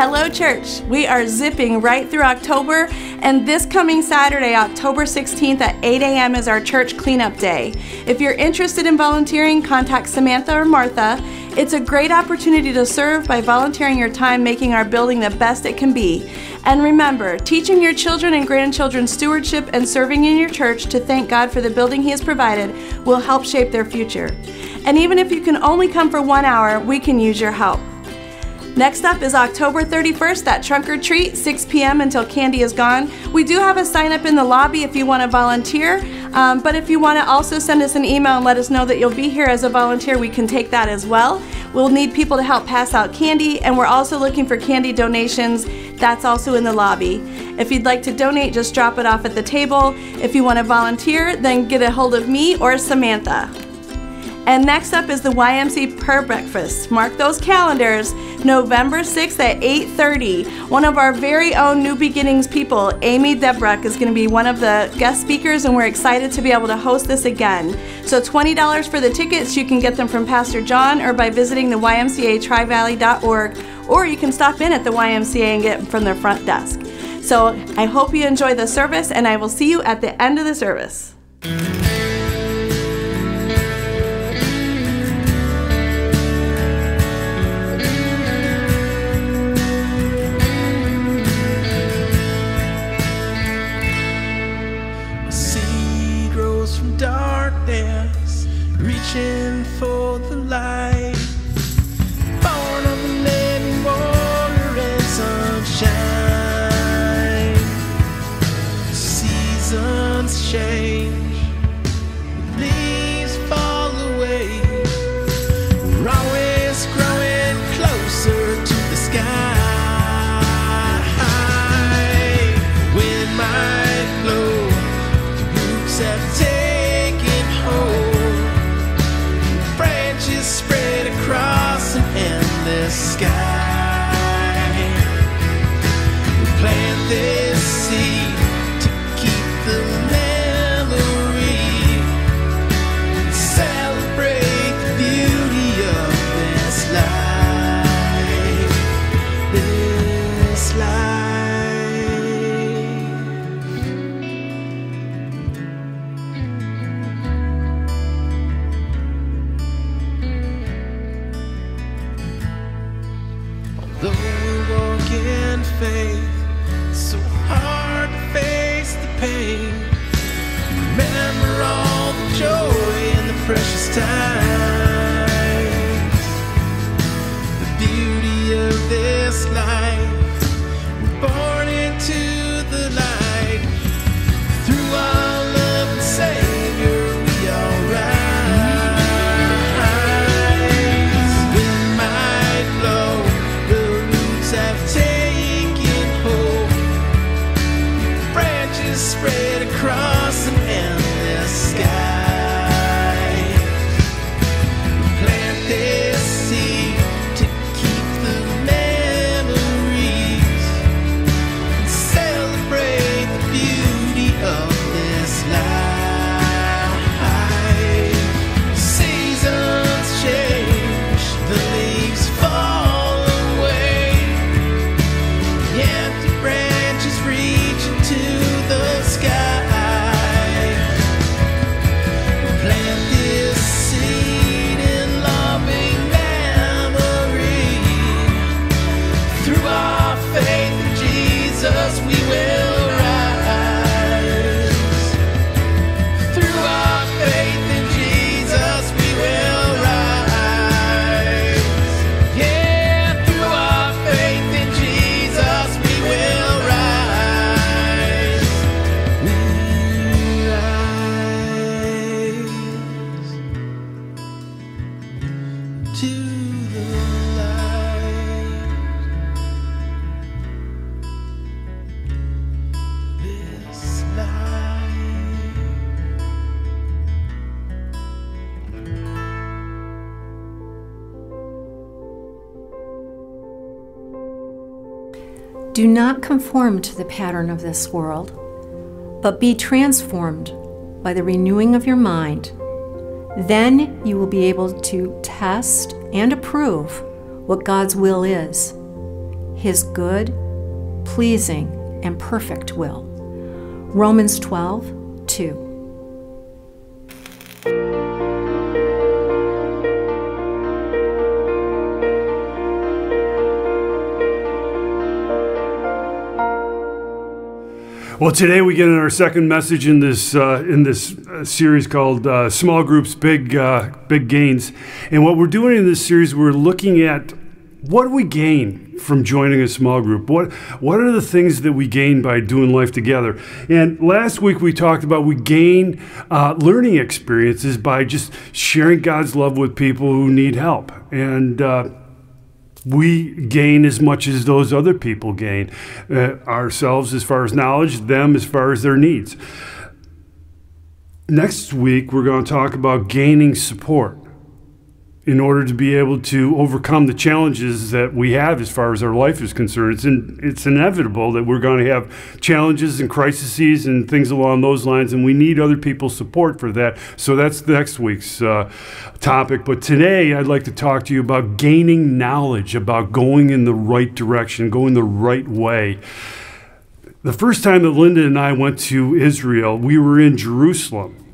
Hello, church. We are zipping right through October, and this coming Saturday, October 16th at 8 a.m., is our church cleanup day. If you're interested in volunteering, contact Samantha or Martha. It's a great opportunity to serve by volunteering your time, making our building the best it can be. And remember, teaching your children and grandchildren stewardship and serving in your church to thank God for the building He has provided will help shape their future. And even if you can only come for one hour, we can use your help. Next up is October 31st, that trunk or treat, 6 p.m. until candy is gone. We do have a sign up in the lobby if you want to volunteer, um, but if you want to also send us an email and let us know that you'll be here as a volunteer, we can take that as well. We'll need people to help pass out candy, and we're also looking for candy donations. That's also in the lobby. If you'd like to donate, just drop it off at the table. If you want to volunteer, then get a hold of me or Samantha. And next up is the YMC Prayer Breakfast. Mark those calendars. November 6th at 8:30. One of our very own New Beginnings people, Amy Debruck, is going to be one of the guest speakers, and we're excited to be able to host this again. So $20 for the tickets. You can get them from Pastor John or by visiting the YMCA trivalley.org, or you can stop in at the YMCA and get them from their front desk. So I hope you enjoy the service, and I will see you at the end of the service. Do not conform to the pattern of this world, but be transformed by the renewing of your mind. Then you will be able to test and approve what God's will is his good, pleasing, and perfect will. Romans 12, 2. Well, today we get in our second message in this uh, in this series called uh, "Small Groups, Big uh, Big Gains," and what we're doing in this series, we're looking at what do we gain from joining a small group? What what are the things that we gain by doing life together? And last week we talked about we gain uh, learning experiences by just sharing God's love with people who need help, and uh, we gain as much as those other people gain uh, ourselves as far as knowledge, them as far as their needs. Next week, we're going to talk about gaining support in order to be able to overcome the challenges that we have as far as our life is concerned. It's, in, it's inevitable that we're going to have challenges and crises and things along those lines, and we need other people's support for that. So that's next week's uh, topic. But today, I'd like to talk to you about gaining knowledge, about going in the right direction, going the right way. The first time that Linda and I went to Israel, we were in Jerusalem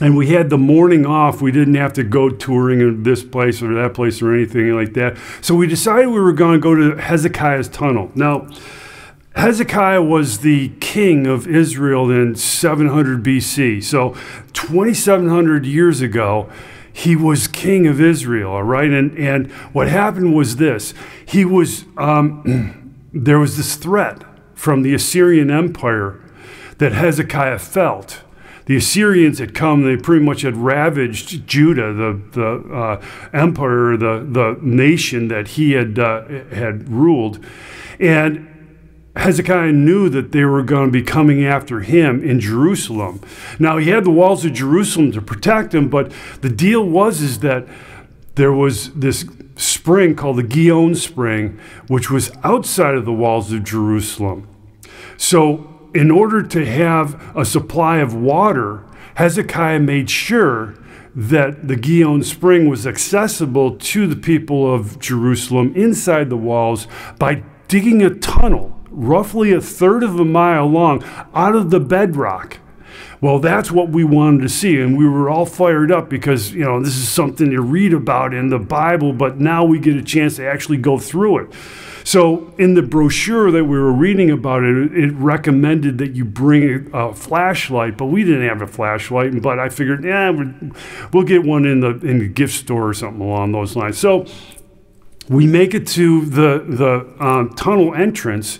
and we had the morning off. We didn't have to go touring in this place or that place or anything like that. So we decided we were going to go to Hezekiah's tunnel. Now, Hezekiah was the king of Israel in 700 BC. So 2,700 years ago, he was king of Israel, all right? And, and what happened was this he was, um, there was this threat from the Assyrian Empire that Hezekiah felt the Assyrians had come, they pretty much had ravaged Judah, the, the uh, empire, the, the nation that he had, uh, had ruled. And Hezekiah knew that they were going to be coming after him in Jerusalem. Now he had the walls of Jerusalem to protect him, but the deal was is that there was this spring called the Gihon spring, which was outside of the walls of Jerusalem. So in order to have a supply of water, Hezekiah made sure that the Gihon spring was accessible to the people of Jerusalem inside the walls by digging a tunnel, roughly a third of a mile long, out of the bedrock. Well, that's what we wanted to see, and we were all fired up because, you know, this is something you read about in the Bible, but now we get a chance to actually go through it. So, in the brochure that we were reading about it, it recommended that you bring a, flashlight, but we didn't have a flashlight. But I figured, yeah, we'll get one in the in the gift store or something along those lines. So, we make it to the the um, tunnel entrance.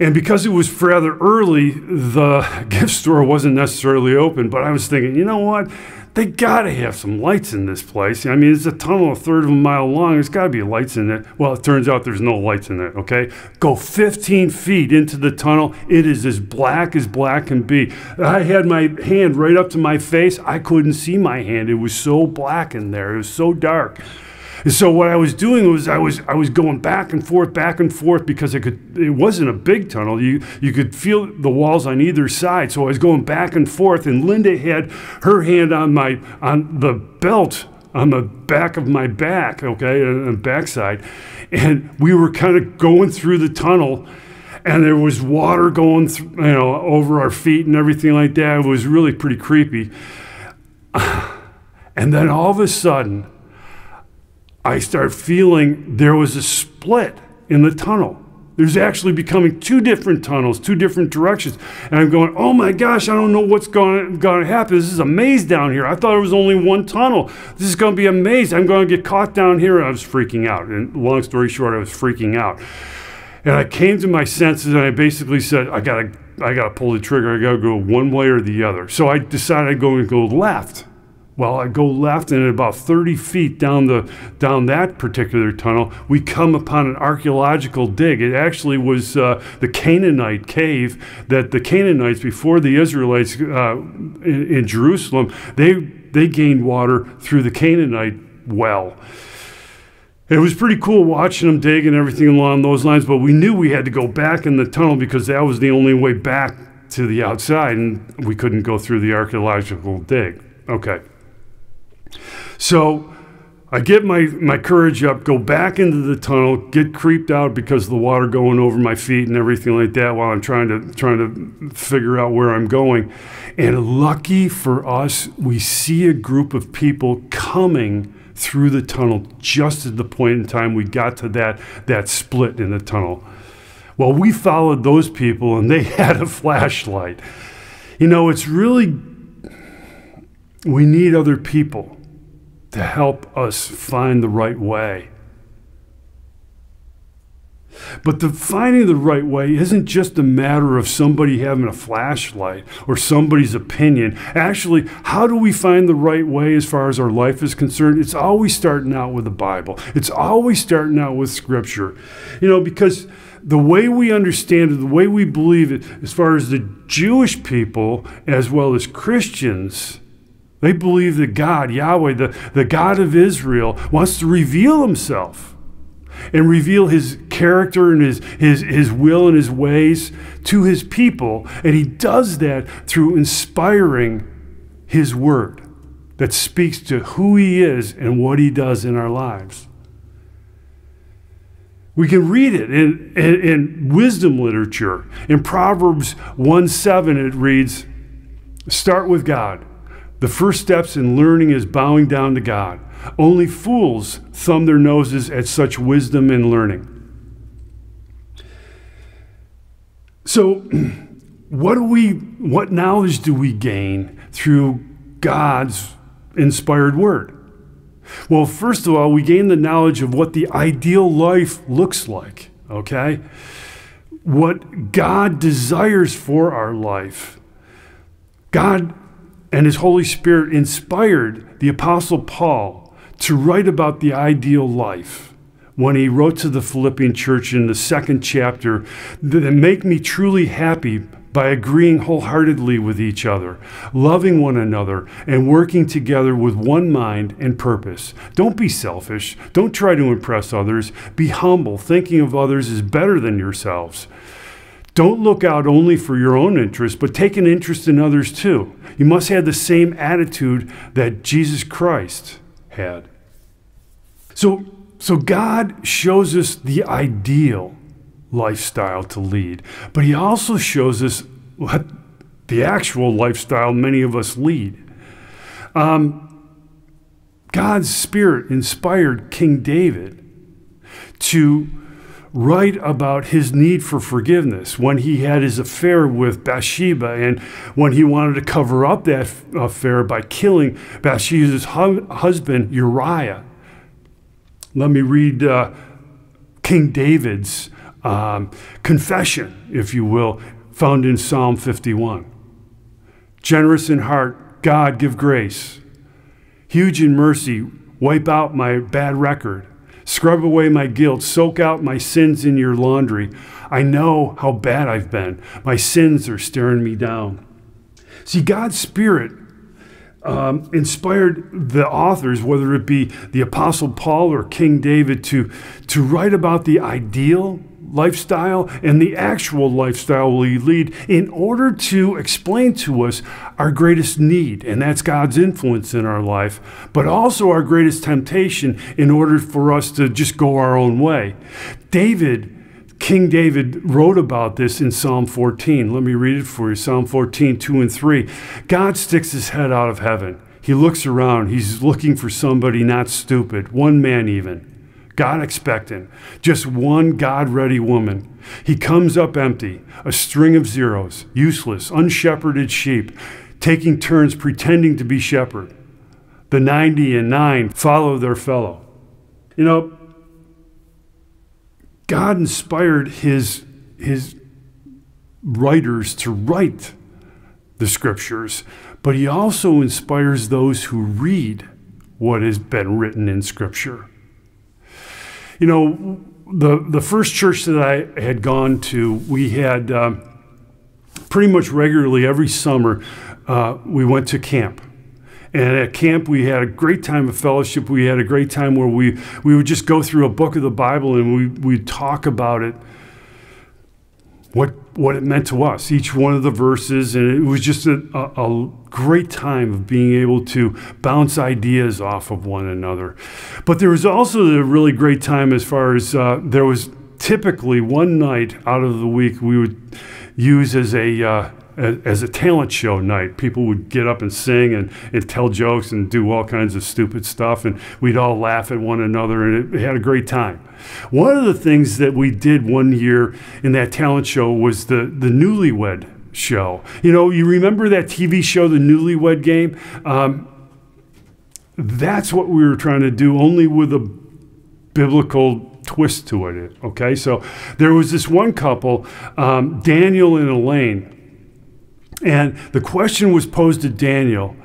And because it was rather early, the gift store wasn't necessarily open. But I was thinking, you know what? They got to have some lights in this place. I mean, it's a tunnel a third of a mile long. There's got to be lights in it. Well, it turns out there's no lights in it, okay? Go 15 feet into the tunnel. It is as black as black can be. I had my hand right up to my face. I couldn't see my hand. It was so black in there. It was so dark. So what I was doing was I was I was going back and forth, back and forth because it could it wasn't a big tunnel. You you could feel the walls on either side. So I was going back and forth, and Linda had her hand on my on the belt on the back of my back, okay, on the backside, and we were kind of going through the tunnel and there was water going through, you know, over our feet and everything like that. It was really pretty creepy. And then all of a sudden, I start feeling there was a split in the tunnel. There's actually becoming two different tunnels, two different directions. And I'm going, oh my gosh, I don't know what's going to happen. This is a maze down here. I thought it was only one tunnel. This is going to be a maze. I'm going to get caught down here. And I was freaking out. And long story short, I was freaking out. And I came to my senses and I basically said, I got to I got to pull the trigger. I got to go one way or the other. So I decided I'd go left. Well, I go left, and about 30 feet down the down that particular tunnel, we come upon an archaeological dig. It actually was uh, the Canaanite cave that the Canaanites, before the Israelites uh, in, in Jerusalem, they they gained water through the Canaanite well. It was pretty cool watching them dig and everything along those lines, but we knew we had to go back in the tunnel because that was the only way back to the outside, and we couldn't go through the archaeological dig. Okay. So I get my, my courage up, go back into the tunnel, get creeped out because of the water going over my feet and everything like that while I'm trying to trying to figure out where I'm going. And lucky for us, we see a group of people coming through the tunnel just at the point in time we got to that that split in the tunnel. Well, we followed those people and they had a flashlight. You know, it's really we need other people to help us find the right way. But the finding the right way isn't just a matter of somebody having a flashlight or somebody's opinion. Actually, how do we find the right way as far as our life is concerned? It's always starting out with the Bible. It's always starting out with Scripture. You know, because the way we understand it, the way we believe it, as far as the Jewish people as well as Christians, they believe that God, Yahweh, the, the God of Israel, wants to reveal himself and reveal his character and his, his, his will and his ways to his people. And he does that through inspiring his word that speaks to who he is and what he does in our lives. We can read it in, in, in wisdom literature. In Proverbs 1 7, it reads, Start with God the first steps in learning is bowing down to God. Only fools thumb their noses at such wisdom and learning. So, what do we what knowledge do we gain through God's inspired word? Well, first of all, we gain the knowledge of what the ideal life looks like, okay? What God desires for our life. God and his Holy Spirit inspired the Apostle Paul to write about the ideal life when he wrote to the Philippian church in the second chapter that make me truly happy by agreeing wholeheartedly with each other, loving one another, and working together with one mind and purpose. Don't be selfish. Don't try to impress others. Be humble, thinking of others is better than yourselves. Don't look out only for your own interest, but take an interest in others too. You must have the same attitude that Jesus Christ had. So, so God shows us the ideal lifestyle to lead, but He also shows us what the actual lifestyle many of us lead. Um, God's Spirit inspired King David to write about his need for forgiveness when he had his affair with Bathsheba and when he wanted to cover up that affair by killing Bathsheba's hu- husband Uriah. Let me read uh, King David's um, confession, if you will, found in Psalm 51. Generous in heart, God give grace. Huge in mercy, wipe out my bad record. Scrub away my guilt. Soak out my sins in your laundry. I know how bad I've been. My sins are staring me down. See, God's Spirit um, inspired the authors, whether it be the Apostle Paul or King David, to, to write about the ideal lifestyle and the actual lifestyle we lead in order to explain to us our greatest need, and that's God's influence in our life, but also our greatest temptation in order for us to just go our own way. David. King David wrote about this in Psalm 14. Let me read it for you Psalm 14, 2 and 3. God sticks his head out of heaven. He looks around. He's looking for somebody not stupid, one man even. God expectant, just one God ready woman. He comes up empty, a string of zeros, useless, unshepherded sheep, taking turns pretending to be shepherd. The 90 and 9 follow their fellow. You know, God inspired his, his writers to write the scriptures, but he also inspires those who read what has been written in scripture. You know, the, the first church that I had gone to, we had uh, pretty much regularly every summer, uh, we went to camp. And at camp, we had a great time of fellowship. We had a great time where we, we would just go through a book of the Bible and we, we'd talk about it, what, what it meant to us, each one of the verses. And it was just a, a, great time of being able to bounce ideas off of one another. But there was also a really great time as far as uh, there was typically one night out of the week we would use as a uh, as a talent show night. People would get up and sing and, and tell jokes and do all kinds of stupid stuff, and we'd all laugh at one another, and it, it had a great time. One of the things that we did one year in that talent show was the, the newlywed show. You know, you remember that TV show, The Newlywed Game? Um, that's what we were trying to do, only with a biblical twist to it. Okay, so there was this one couple, um, Daniel and Elaine, and the question was posed to Daniel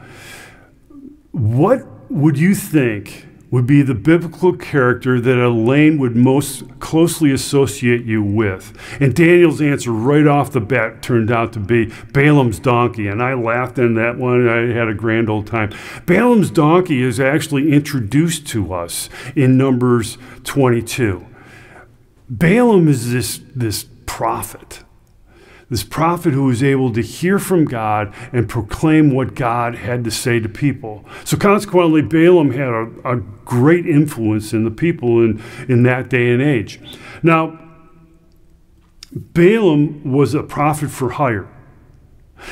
What would you think would be the biblical character that Elaine would most closely associate you with? And Daniel's answer right off the bat turned out to be Balaam's donkey. And I laughed in that one. I had a grand old time. Balaam's donkey is actually introduced to us in Numbers 22. Balaam is this, this prophet this prophet who was able to hear from God and proclaim what God had to say to people. So consequently, Balaam had a, a great influence in the people in, in that day and age. Now, Balaam was a prophet for hire.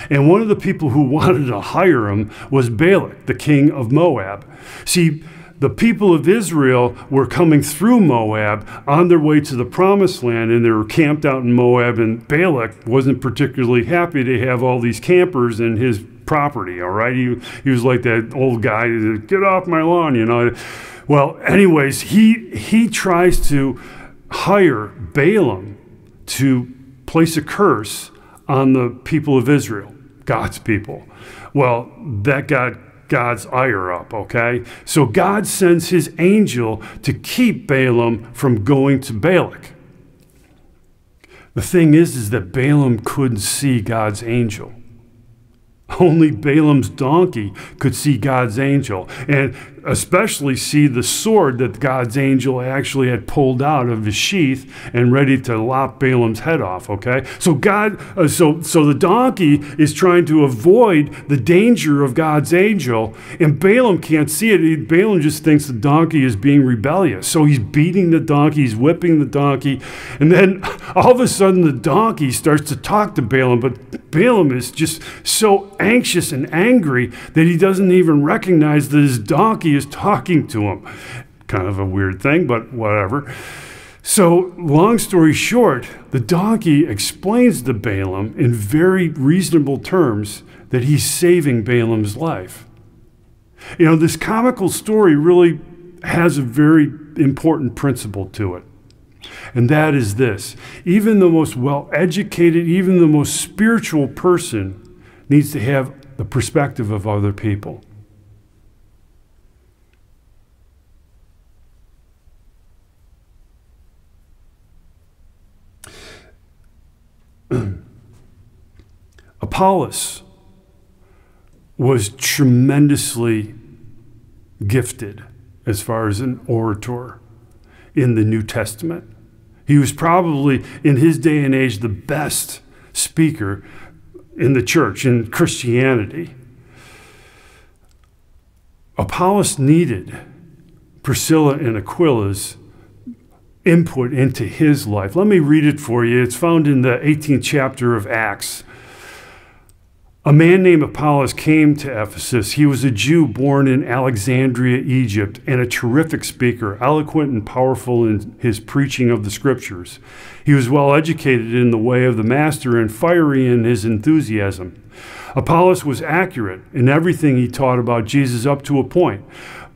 And one of the people who wanted to hire him was Balak, the king of Moab. See, the people of Israel were coming through Moab on their way to the promised land, and they were camped out in Moab. And Balak wasn't particularly happy to have all these campers in his property. All right, he he was like that old guy, get off my lawn, you know. Well, anyways, he he tries to hire Balaam to place a curse on the people of Israel, God's people. Well, that got God's ire up, okay? So God sends his angel to keep Balaam from going to Balak. The thing is, is that Balaam couldn't see God's angel. Only Balaam's donkey could see God's angel. And especially see the sword that God's angel actually had pulled out of his sheath and ready to lop Balaam's head off. Okay, so God, uh, so so the donkey is trying to avoid the danger of God's angel, and Balaam can't see it. He, Balaam just thinks the donkey is being rebellious, so he's beating the donkey, he's whipping the donkey, and then all of a sudden the donkey starts to talk to Balaam, but Balaam is just so anxious and angry that he doesn't even recognize that his donkey is talking to him. Kind of a weird thing, but whatever. So, long story short, the donkey explains to Balaam in very reasonable terms that he's saving Balaam's life. You know, this comical story really has a very important principle to it. And that is this even the most well educated, even the most spiritual person needs to have the perspective of other people. Apollos was tremendously gifted as far as an orator in the New Testament. He was probably, in his day and age, the best speaker in the church, in Christianity. Apollos needed Priscilla and Aquila's input into his life. Let me read it for you. It's found in the 18th chapter of Acts. A man named Apollos came to Ephesus. He was a Jew born in Alexandria, Egypt, and a terrific speaker, eloquent and powerful in his preaching of the scriptures. He was well educated in the way of the master and fiery in his enthusiasm. Apollos was accurate in everything he taught about Jesus up to a point,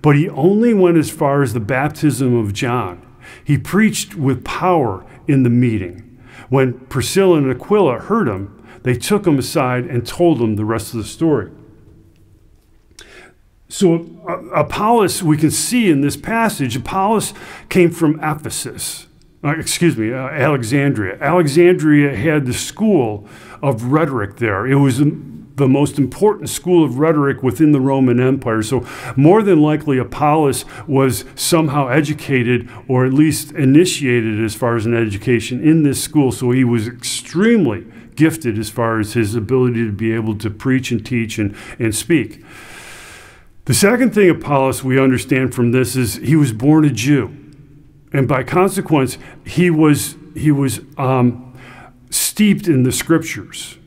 but he only went as far as the baptism of John. He preached with power in the meeting. When Priscilla and Aquila heard him, they took him aside and told him the rest of the story. So, uh, Apollos, we can see in this passage, Apollos came from Ephesus. Uh, excuse me, uh, Alexandria. Alexandria had the school of rhetoric there. It was the most important school of rhetoric within the Roman Empire. So, more than likely, Apollos was somehow educated or at least initiated as far as an education in this school. So, he was extremely gifted as far as his ability to be able to preach and teach and, and speak. The second thing Apollos we understand from this is he was born a Jew. And by consequence, he was, he was um, steeped in the scriptures.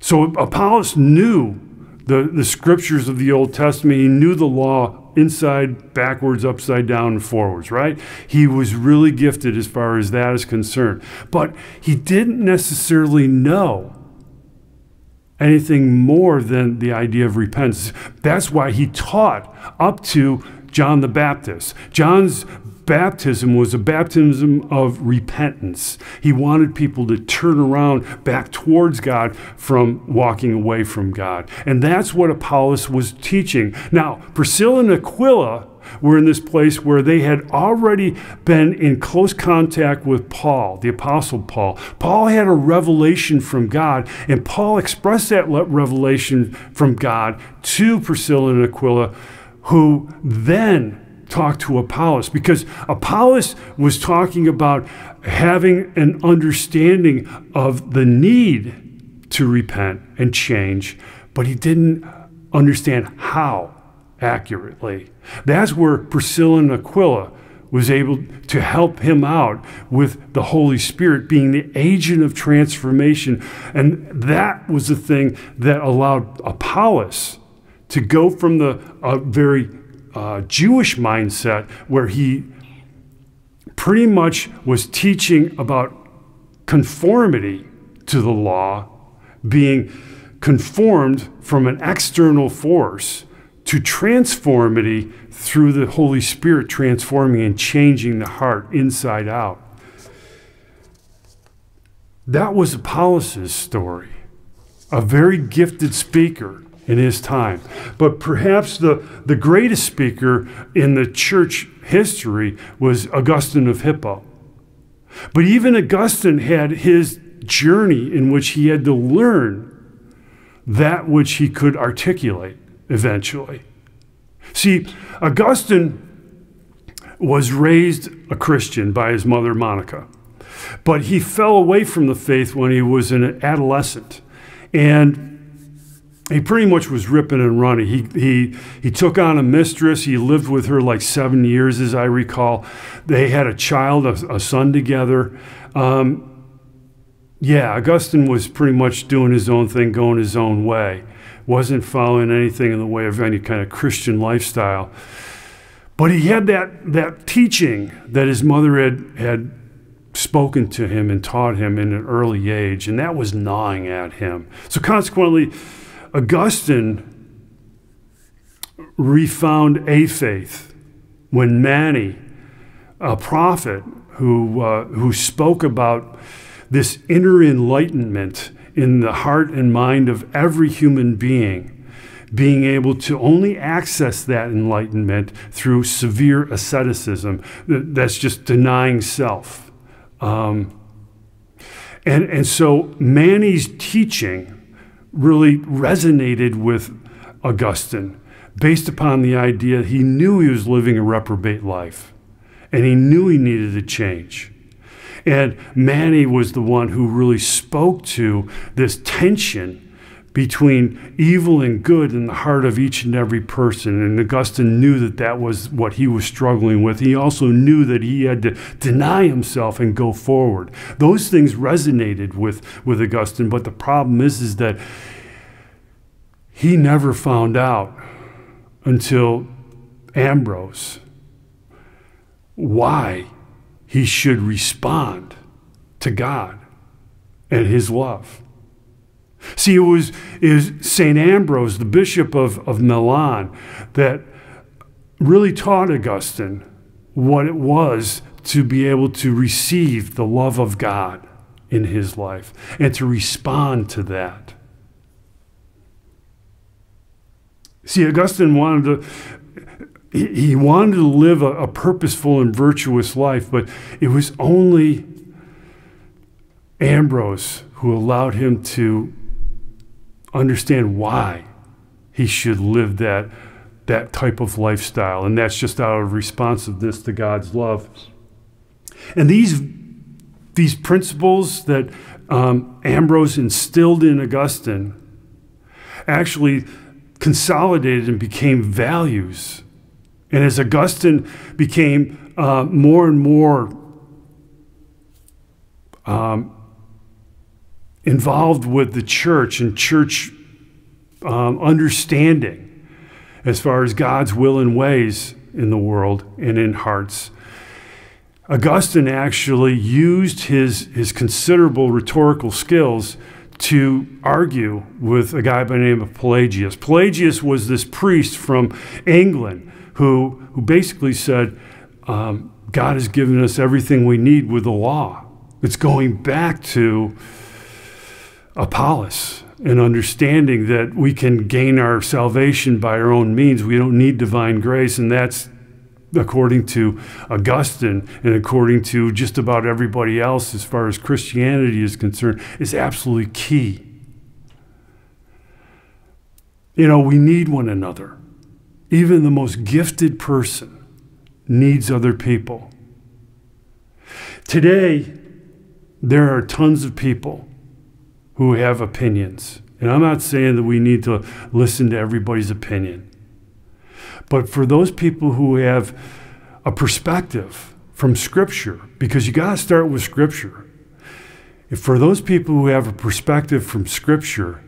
So Apollos knew the, the scriptures of the Old Testament. He knew the law inside, backwards, upside down, and forwards, right? He was really gifted as far as that is concerned. But he didn't necessarily know anything more than the idea of repentance. That's why he taught up to John the Baptist. John's baptism was a baptism of repentance. He wanted people to turn around back towards God from walking away from God. And that's what Apollos was teaching. Now, Priscilla and Aquila were in this place where they had already been in close contact with Paul, the Apostle Paul. Paul had a revelation from God, and Paul expressed that revelation from God to Priscilla and Aquila, who then talk to Apollos because Apollos was talking about having an understanding of the need to repent and change, but he didn't understand how accurately. That's where Priscilla and Aquila was able to help him out with the Holy Spirit being the agent of transformation. And that was the thing that allowed Apollos to go from the uh, very uh, Jewish mindset where he pretty much was teaching about conformity to the law, being conformed from an external force to transformity through the Holy Spirit transforming and changing the heart inside out. That was Apollos' story. A very gifted speaker in his time. But perhaps the, the greatest speaker in the church history was Augustine of Hippo. But even Augustine had his journey in which he had to learn that which he could articulate eventually. See, Augustine was raised a Christian by his mother, Monica, but he fell away from the faith when he was an adolescent. And he pretty much was ripping and running. He, he, he took on a mistress. He lived with her like seven years, as I recall. They had a child, a, a son together. Um, yeah, Augustine was pretty much doing his own thing, going his own way. Wasn't following anything in the way of any kind of Christian lifestyle. But he had that, that teaching that his mother had, had spoken to him and taught him in an early age, and that was gnawing at him. So consequently, Augustine refound a faith when Mani, a prophet who, uh, who spoke about this inner enlightenment in the heart and mind of every human being, being able to only access that enlightenment through severe asceticism. That's just denying self. Um, and, and so Mani's teaching really resonated with Augustine based upon the idea he knew he was living a reprobate life and he knew he needed to change. And Mani was the one who really spoke to this tension between evil and good in the heart of each and every person. And Augustine knew that that was what he was struggling with. He also knew that he had to deny himself and go forward. Those things resonated with, with Augustine, but the problem is, is that he never found out until Ambrose why he should respond to God and his love. See, it was is St. Ambrose, the bishop of, of Milan, that really taught Augustine what it was to be able to receive the love of God in his life and to respond to that. See, Augustine wanted to, he wanted to live a, a purposeful and virtuous life, but it was only Ambrose who allowed him to understand why he should live that, that type of lifestyle. And that's just out of responsiveness to God's love. And these these principles that um, Ambrose instilled in Augustine actually consolidated and became values. And as Augustine became uh, more and more um, involved with the church and church um, understanding as far as God's will and ways in the world and in hearts, Augustine actually used his, his considerable rhetorical skills to argue with a guy by the name of Pelagius. Pelagius was this priest from England who, who basically said, um, God has given us everything we need with the law. It's going back to Apollos and understanding that we can gain our salvation by our own means. We don't need divine grace, and that's according to Augustine and according to just about everybody else as far as Christianity is concerned, is absolutely key. You know, we need one another. Even the most gifted person needs other people. Today, there are tons of people who have opinions. And I'm not saying that we need to listen to everybody's opinion. But for those people who have a perspective from Scripture, because you got to start with Scripture. If for those people who have a perspective from Scripture,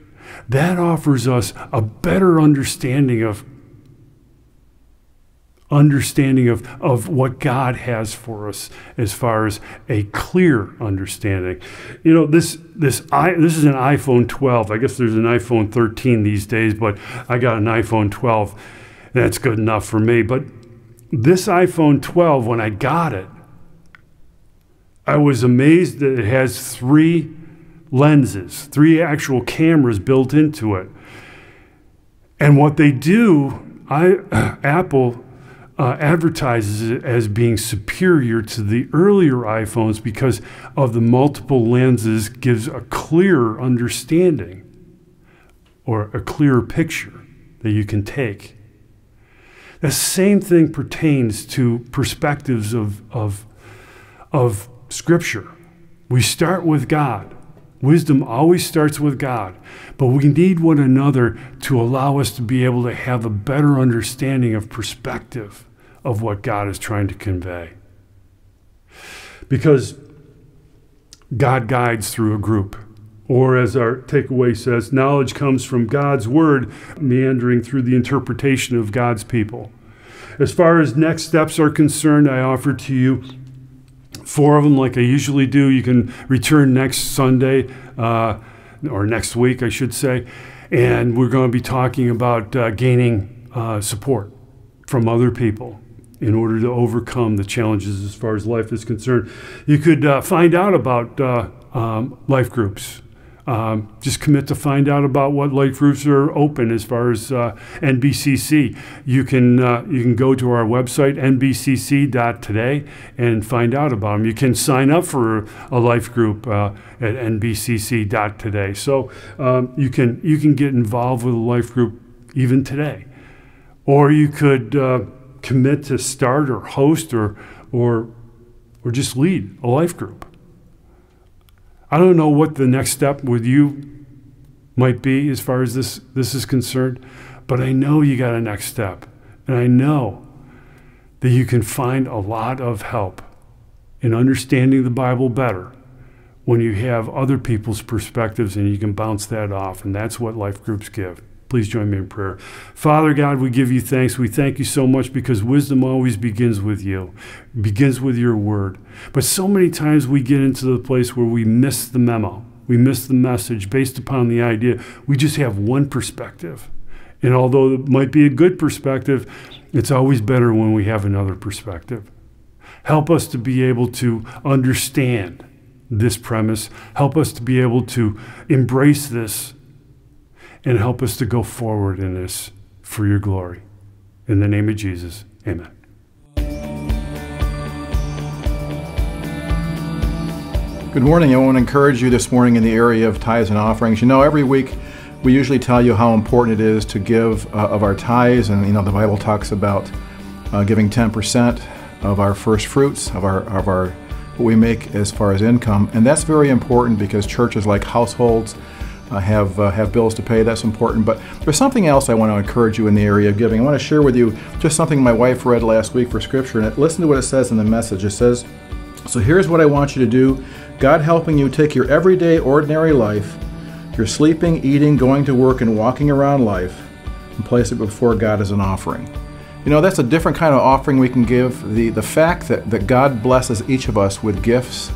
that offers us a better understanding of understanding of, of what God has for us as far as a clear understanding. You know, this this i this is an iPhone 12. I guess there's an iPhone 13 these days, but I got an iPhone 12. That's good enough for me. But this iPhone 12, when I got it, I was amazed that it has three lenses, three actual cameras built into it. And what they do, I Apple uh, advertises it as being superior to the earlier iPhones because of the multiple lenses gives a clearer understanding or a clearer picture that you can take. The same thing pertains to perspectives of, of, of Scripture. We start with God. Wisdom always starts with God, but we need one another to allow us to be able to have a better understanding of perspective of what God is trying to convey. Because God guides through a group. Or, as our takeaway says, knowledge comes from God's word, meandering through the interpretation of God's people. As far as next steps are concerned, I offer to you four of them, like I usually do. You can return next Sunday, uh, or next week, I should say. And we're going to be talking about uh, gaining uh, support from other people in order to overcome the challenges as far as life is concerned. You could uh, find out about uh, um, life groups. Um, just commit to find out about what life groups are open as far as uh, NBCC. You can uh, you can go to our website nbcc.today and find out about them. You can sign up for a life group uh, at nbcc.today. So um, you can you can get involved with a life group even today, or you could uh, commit to start or host or or or just lead a life group. I don't know what the next step with you might be as far as this this is concerned, but I know you got a next step. And I know that you can find a lot of help in understanding the Bible better when you have other people's perspectives and you can bounce that off. And that's what life groups give. Please join me in prayer. Father God, we give you thanks. We thank you so much because wisdom always begins with you, begins with your word. But so many times we get into the place where we miss the memo, we miss the message based upon the idea we just have one perspective. And although it might be a good perspective, it's always better when we have another perspective. Help us to be able to understand this premise. Help us to be able to embrace this and help us to go forward in this for your glory. In the name of Jesus, amen. Good morning. I want to encourage you this morning in the area of tithes and offerings. You know, every week we usually tell you how important it is to give uh, of our tithes, and you know the Bible talks about uh, giving 10% of our first fruits of our of our what we make as far as income, and that's very important because churches like households uh, have uh, have bills to pay. That's important. But there's something else I want to encourage you in the area of giving. I want to share with you just something my wife read last week for Scripture, and listen to what it says in the message. It says, "So here's what I want you to do: God helping you take your everyday, ordinary life, your sleeping, eating, going to work, and walking around life, and place it before God as an offering." You know, that's a different kind of offering we can give. The, the fact that, that God blesses each of us with gifts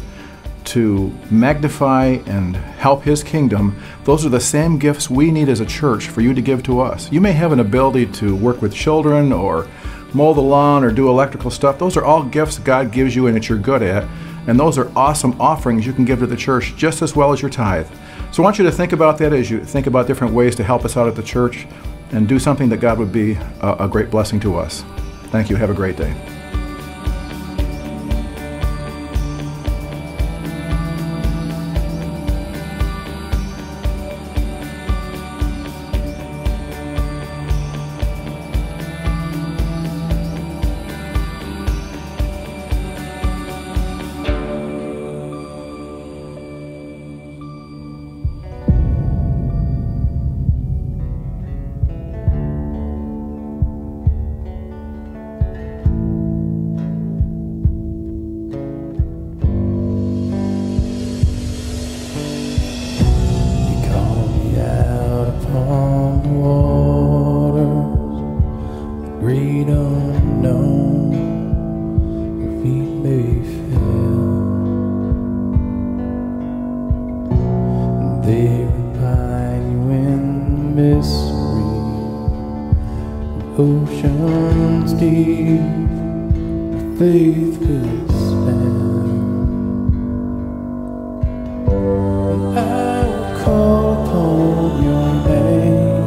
to magnify and help His kingdom, those are the same gifts we need as a church for you to give to us. You may have an ability to work with children or mow the lawn or do electrical stuff. Those are all gifts God gives you and that you're good at. And those are awesome offerings you can give to the church just as well as your tithe. So I want you to think about that as you think about different ways to help us out at the church and do something that God would be a, a great blessing to us. Thank you. Have a great day. Deep, faith will stand. I will call upon your name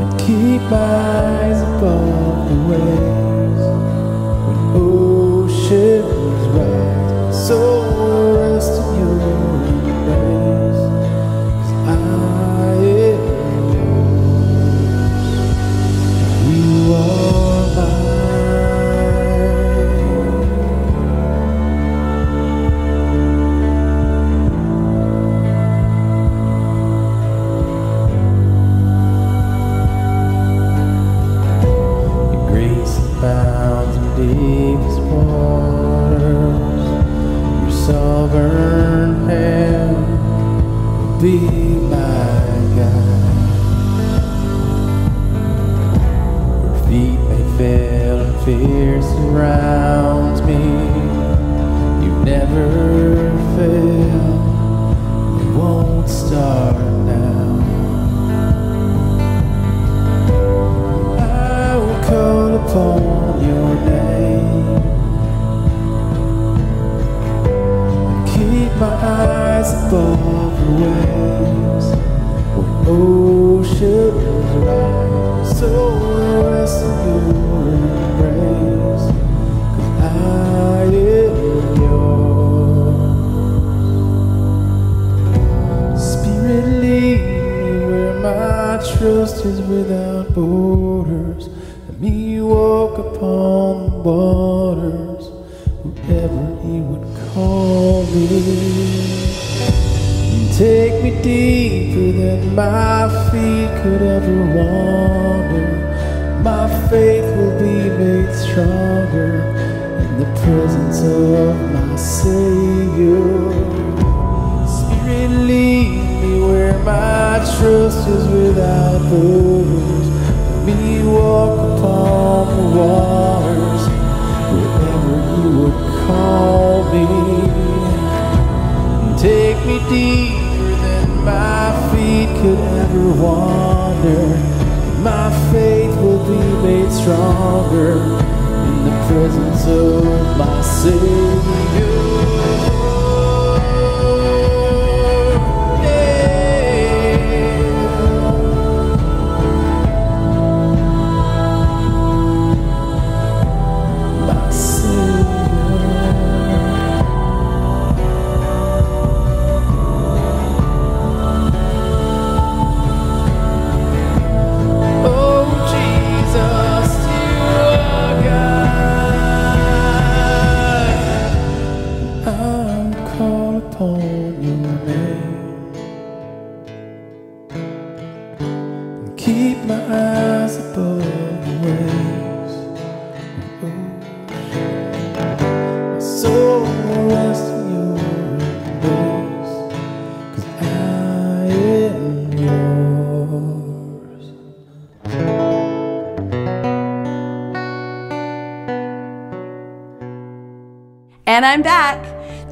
and keep my eyes above the waves when oceans rise. So the waves oceans rise. So rest in your embrace, 'cause I am yours. Spirit, lead me where my trust is without borders. Let me walk upon the waters wherever He would call me. Take me deeper than my feet could ever wander. My faith will be made stronger in the presence of my Savior. Spirit, lead me where my trust is without borders. Let me walk upon the waters wherever you would call me. Take me my could ever wander. My faith will be made stronger in the presence of my Savior.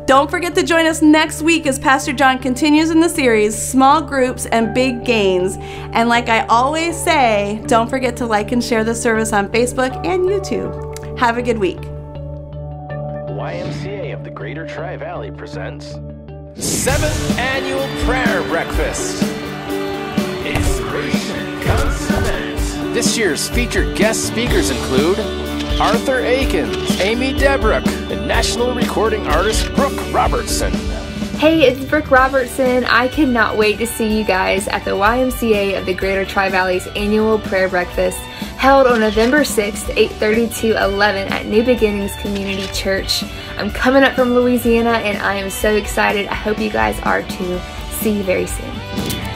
Don't forget to join us next week as Pastor John continues in the series Small Groups and Big Gains. And like I always say, don't forget to like and share the service on Facebook and YouTube. Have a good week. YMCA of the Greater Tri Valley presents Seventh Annual Prayer Breakfast. Inspiration comes cement. This year's featured guest speakers include Arthur Akins, Amy Debruck, and national recording artist Brooke Robertson. Hey, it's Brooke Robertson. I cannot wait to see you guys at the YMCA of the Greater Tri Valley's annual prayer breakfast held on November 6th, 8:30 to 11 at New Beginnings Community Church. I'm coming up from Louisiana and I am so excited. I hope you guys are too. See you very soon.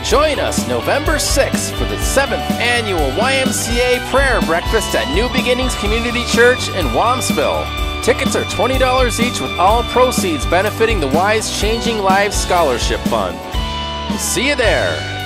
Join us November 6th for the 7th Annual YMCA Prayer Breakfast at New Beginnings Community Church in Wampsville. Tickets are $20 each with all proceeds benefiting the Wise Changing Lives Scholarship Fund. See you there!